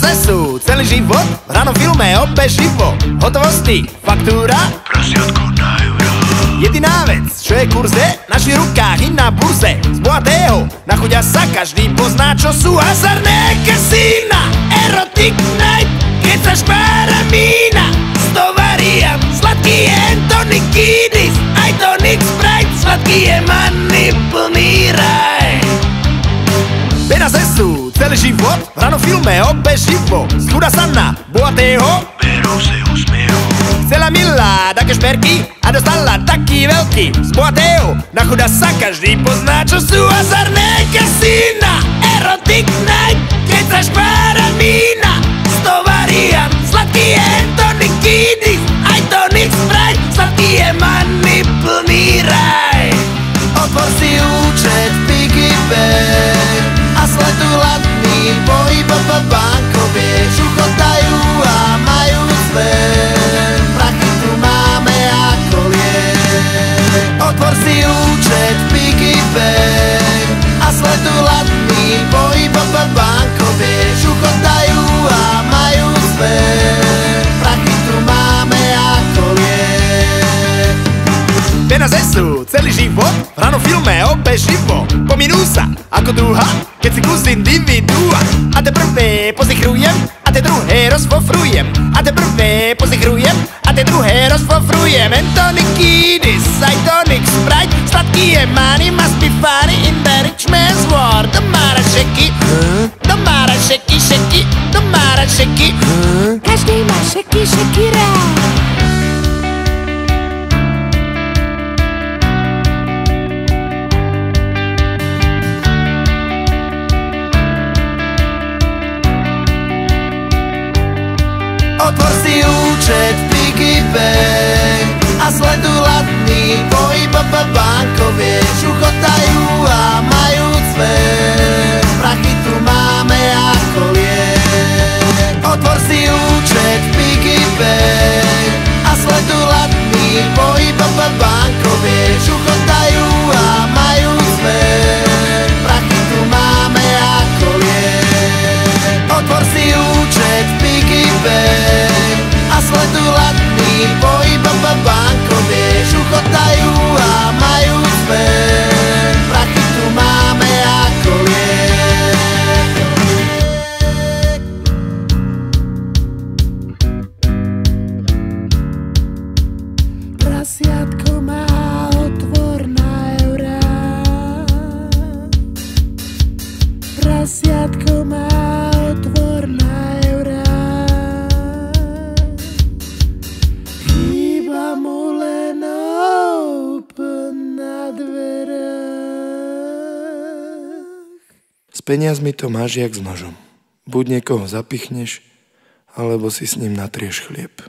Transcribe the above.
Peniaze sú celý život, v ranom filme opäť živo. Hotovosti, faktúra, Prasiatko na euro Jediná vec, čo je kurze, na našich rukách i na burze. Z bohatého, nachudia sa každý pozná, čo sú hazardné kasína. Erotic night, keď sa špára mína. Sto variant, sladký je tonic kidis Aj tonic sprite, sladký je v ranom filme opäť živo Z chuda sa na bohatého, Pero se usmiehu Chcela milá také šperky a dostala taký veľký Z bohatého na chuda sa každý pozná Čo sú hazardné kasína. Erotic účet v Piggy Bank A sleduj ladný pohyb po bankovie Šuchotajú a majú zver Prachy tu máme ako liek Peniaze sú celý život, v ranom filme opäť živo. Pominú sa ako duha, keď si kus individua. A te prvé pozichrujem, a te druhé rozfofrujem. A te prvé pozichrujem, a te druhé rozfofrujem. And tonic Zydonic Sprite Slatki e mani must be funny in the rich man's world. The mara shaky, the mara shaky shaky, the mara shaky. Každý má shaky shaky rád Otvor si účet v Piggy Sleduj ladný pohyb po bankovie Šuchotajú a majú cvet Prachy tu máme ako liek Otvor si účet Piggy Bank A sleduj ladný pohyb po bankovie Šuchotajú a majú cvet Prachy tu máme ako liek Otvor si účet Piggy Bank A sleduj ladný pohyb po bankovie Šuchotajú a majú peniazmi to máš jak s nožom. Buď niekoho zapichneš, alebo si s ním natrieš chlieb.